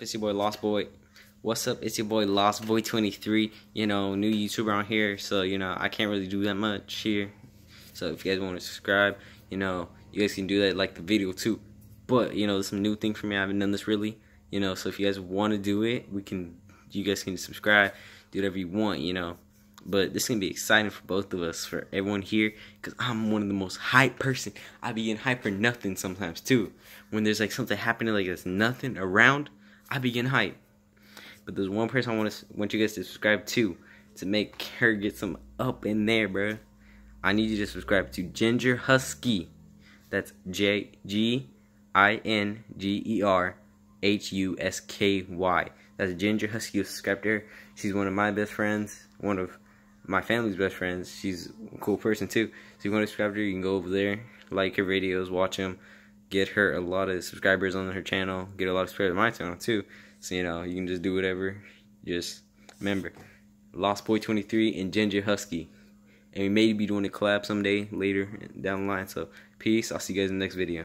It's your boy Lost Boy. What's up? It's your boy Lost Boy 23. You know, new YouTuber on here, so you know I can't really do that much here. So if you guys want to subscribe, you know you guys can do that, like the video too. But you know, there's some new thing for me. I haven't done this really. You know, so if you guys want to do it, we can. You guys can subscribe, do whatever you want. You know, but this is gonna be exciting for both of us, for everyone here, because I'm one of the most hype person. I be in hype for nothing sometimes too. When there's like something happening like there's nothing around, I be getting hype. But there's one person I want to want you guys to subscribe to to make her get some up in there, bro. I need you to subscribe to Ginger Husky. That's J G I N G E R H U S K Y. That's Ginger Husky. Subscribe to her. She's one of my best friends. One of my family's best friends. She's a cool person too. So if you want to subscribe to her, you can go over there, like her videos, watch them, get her a lot of subscribers on her channel, get a lot of subscribers on my channel too. So you know, you can just do whatever. Just remember, Lost Boy 23 and Ginger Husky. And we may be doing a collab someday later down the line. So peace. I'll see you guys in the next video.